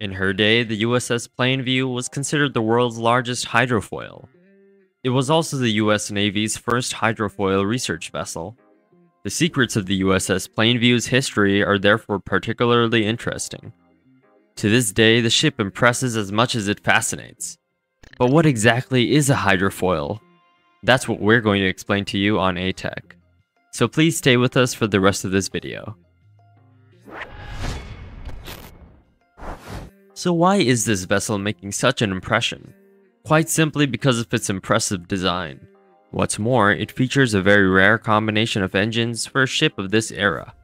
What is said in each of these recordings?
In her day, the USS Plainview was considered the world's largest hydrofoil. It was also the US Navy's first hydrofoil research vessel. The secrets of the USS Plainview's history are therefore particularly interesting. To this day, the ship impresses as much as it fascinates. But what exactly is a hydrofoil? That's what we're going to explain to you on ATech. So please stay with us for the rest of this video. So why is this vessel making such an impression? Quite simply because of its impressive design. What's more, it features a very rare combination of engines for a ship of this era.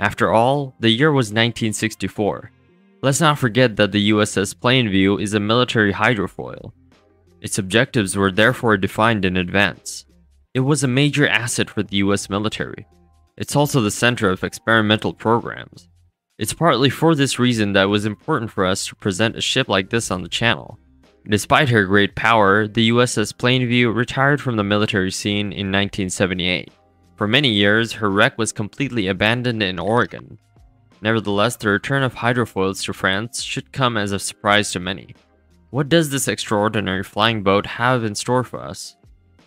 After all, the year was 1964. Let's not forget that the USS Plainview is a military hydrofoil. Its objectives were therefore defined in advance. It was a major asset for the US military. It's also the center of experimental programs. It's partly for this reason that it was important for us to present a ship like this on the channel. Despite her great power, the USS Plainview retired from the military scene in 1978. For many years, her wreck was completely abandoned in Oregon. Nevertheless, the return of hydrofoils to France should come as a surprise to many. What does this extraordinary flying boat have in store for us?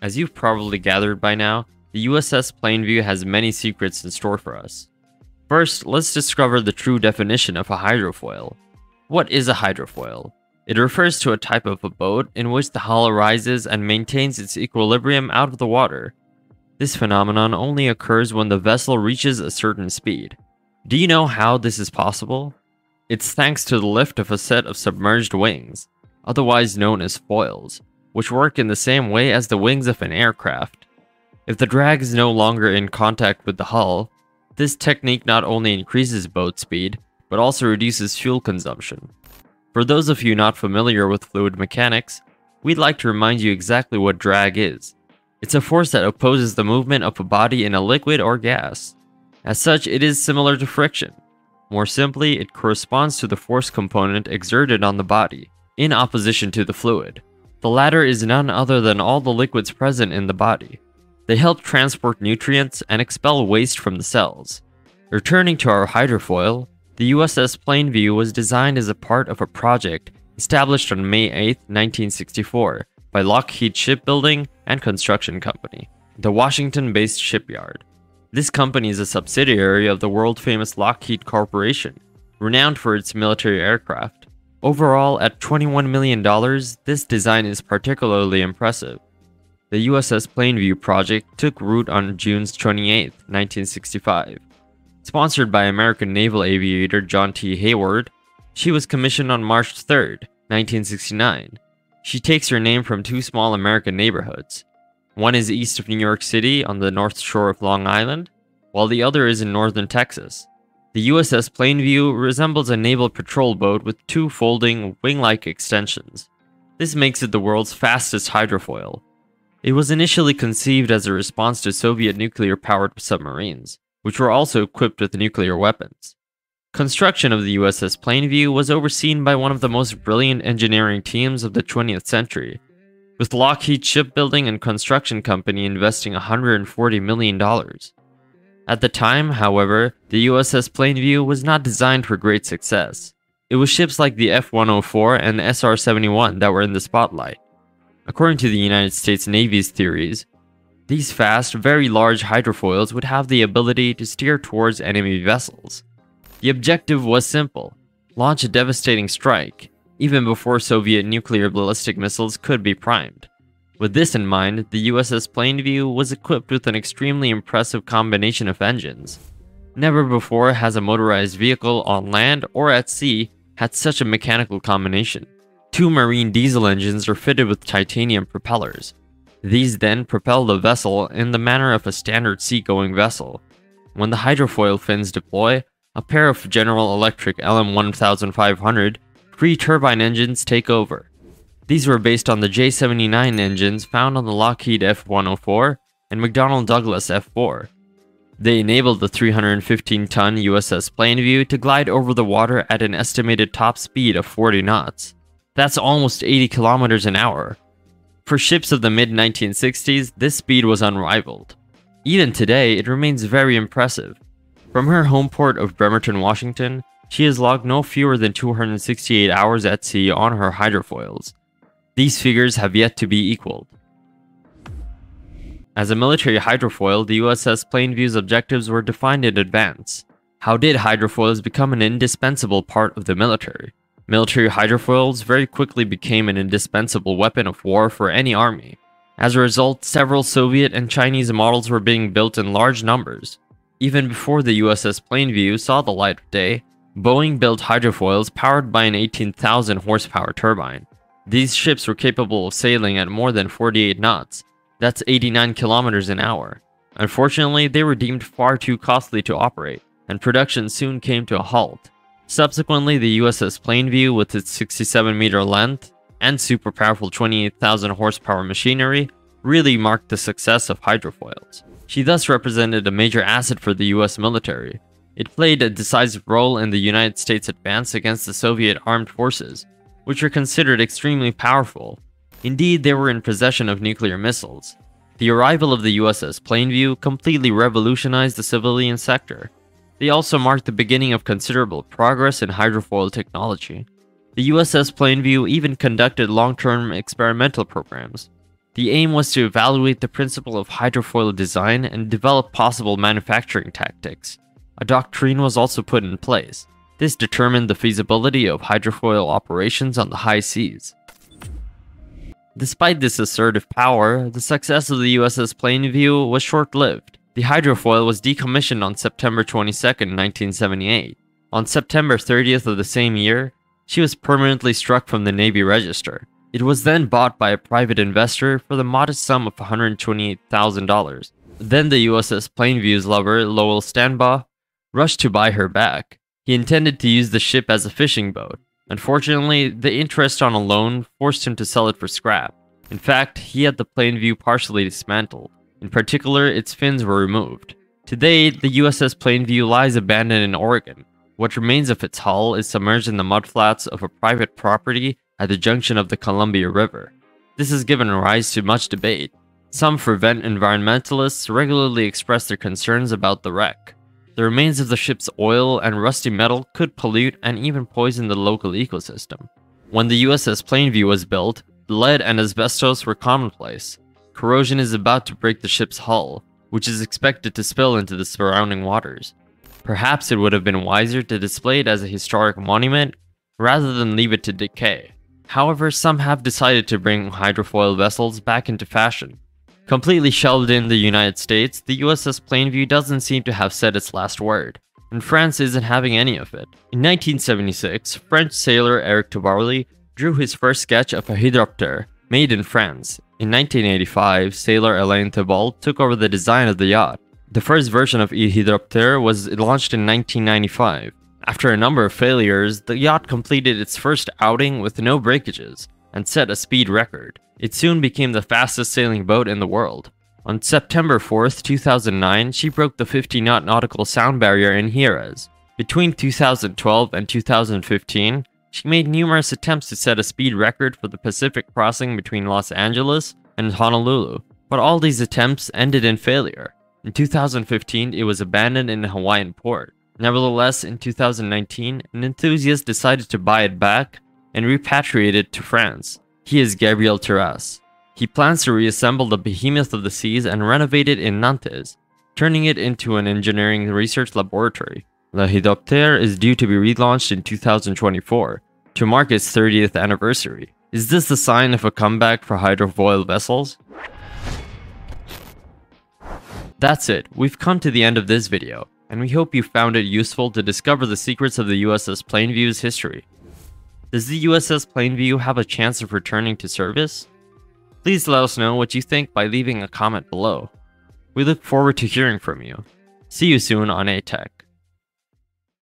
As you've probably gathered by now, the USS Plainview has many secrets in store for us. First, let's discover the true definition of a hydrofoil. What is a hydrofoil? It refers to a type of a boat in which the hull rises and maintains its equilibrium out of the water. This phenomenon only occurs when the vessel reaches a certain speed. Do you know how this is possible? It's thanks to the lift of a set of submerged wings, otherwise known as foils, which work in the same way as the wings of an aircraft. If the drag is no longer in contact with the hull, this technique not only increases boat speed, but also reduces fuel consumption. For those of you not familiar with fluid mechanics, we'd like to remind you exactly what drag is. It's a force that opposes the movement of a body in a liquid or gas. As such, it is similar to friction. More simply, it corresponds to the force component exerted on the body, in opposition to the fluid. The latter is none other than all the liquids present in the body. They help transport nutrients and expel waste from the cells. Returning to our hydrofoil, the USS Plainview was designed as a part of a project established on May 8, 1964, by Lockheed Shipbuilding and Construction Company, the Washington-based shipyard. This company is a subsidiary of the world-famous Lockheed Corporation, renowned for its military aircraft. Overall, at $21 million, this design is particularly impressive. The USS Plainview project took root on June 28, 1965. Sponsored by American naval aviator John T. Hayward, she was commissioned on March 3, 1969. She takes her name from two small American neighborhoods. One is east of New York City on the north shore of Long Island, while the other is in northern Texas. The USS Plainview resembles a naval patrol boat with two folding, wing-like extensions. This makes it the world's fastest hydrofoil. It was initially conceived as a response to Soviet nuclear-powered submarines, which were also equipped with nuclear weapons. Construction of the USS Plainview was overseen by one of the most brilliant engineering teams of the 20th century, with Lockheed Shipbuilding and Construction Company investing $140 million. At the time, however, the USS Plainview was not designed for great success. It was ships like the F-104 and SR-71 that were in the spotlight. According to the United States Navy's theories, these fast, very large hydrofoils would have the ability to steer towards enemy vessels. The objective was simple, launch a devastating strike, even before Soviet nuclear ballistic missiles could be primed. With this in mind, the USS Plainview was equipped with an extremely impressive combination of engines. Never before has a motorized vehicle on land or at sea had such a mechanical combination. Two marine diesel engines are fitted with titanium propellers. These then propel the vessel in the manner of a standard seagoing vessel. When the hydrofoil fins deploy, a pair of General Electric LM1500 free turbine engines take over. These were based on the J79 engines found on the Lockheed F104 and McDonnell Douglas F4. They enabled the 315-ton USS Plainview to glide over the water at an estimated top speed of 40 knots. That's almost 80 kilometers an hour. For ships of the mid-1960s, this speed was unrivaled. Even today, it remains very impressive. From her home port of Bremerton, Washington, she has logged no fewer than 268 hours at sea on her hydrofoils. These figures have yet to be equaled. As a military hydrofoil, the USS Plainview's objectives were defined in advance. How did hydrofoils become an indispensable part of the military? Military hydrofoils very quickly became an indispensable weapon of war for any army. As a result, several Soviet and Chinese models were being built in large numbers. Even before the USS Plainview saw the light of day, Boeing built hydrofoils powered by an 18,000 horsepower turbine. These ships were capable of sailing at more than 48 knots, that's 89 kilometers an hour. Unfortunately, they were deemed far too costly to operate, and production soon came to a halt. Subsequently, the USS Plainview, with its 67 meter length and super powerful 28,000 horsepower machinery, really marked the success of hydrofoils. She thus represented a major asset for the US military, it played a decisive role in the United States' advance against the Soviet armed forces, which were considered extremely powerful. Indeed, they were in possession of nuclear missiles. The arrival of the USS Plainview completely revolutionized the civilian sector. They also marked the beginning of considerable progress in hydrofoil technology. The USS Plainview even conducted long-term experimental programs. The aim was to evaluate the principle of hydrofoil design and develop possible manufacturing tactics. A doctrine was also put in place. This determined the feasibility of hydrofoil operations on the high seas. Despite this assertive power, the success of the USS Plainview was short-lived. The hydrofoil was decommissioned on September 22, 1978. On September 30th of the same year, she was permanently struck from the Navy Register. It was then bought by a private investor for the modest sum of $128,000. Then the USS Plainview's lover, Lowell Stanbaugh, rushed to buy her back. He intended to use the ship as a fishing boat. Unfortunately, the interest on a loan forced him to sell it for scrap. In fact, he had the Plainview partially dismantled. In particular, its fins were removed. Today, the USS Plainview lies abandoned in Oregon. What remains of its hull is submerged in the mudflats of a private property at the junction of the Columbia River. This has given rise to much debate. Some fervent environmentalists regularly express their concerns about the wreck. The remains of the ship's oil and rusty metal could pollute and even poison the local ecosystem. When the USS Plainview was built, lead and asbestos were commonplace. Corrosion is about to break the ship's hull, which is expected to spill into the surrounding waters. Perhaps it would have been wiser to display it as a historic monument rather than leave it to decay. However, some have decided to bring hydrofoil vessels back into fashion. Completely shelved in the United States, the USS Plainview doesn't seem to have said its last word, and France isn't having any of it. In 1976, French sailor Eric Tabarly drew his first sketch of a hydropter, made in France. In 1985, sailor Alain Thébault took over the design of the yacht. The first version of Hydropter was launched in 1995. After a number of failures, the yacht completed its first outing with no breakages and set a speed record. It soon became the fastest sailing boat in the world. On September 4th, 2009, she broke the 50 knot nautical sound barrier in Hyères. Between 2012 and 2015, she made numerous attempts to set a speed record for the Pacific crossing between Los Angeles and Honolulu, but all these attempts ended in failure. In 2015, it was abandoned in a Hawaiian port. Nevertheless, in 2019, an enthusiast decided to buy it back and repatriate it to France. He is Gabriel Terrasse. He plans to reassemble the behemoth of the seas and renovate it in Nantes, turning it into an engineering research laboratory. Le Hydropter is due to be relaunched in 2024 to mark its 30th anniversary. Is this the sign of a comeback for hydrofoil vessels? That's it, we've come to the end of this video, and we hope you found it useful to discover the secrets of the USS Plainview's history. Does the USS Plainview have a chance of returning to service? Please let us know what you think by leaving a comment below. We look forward to hearing from you. See you soon on ATech.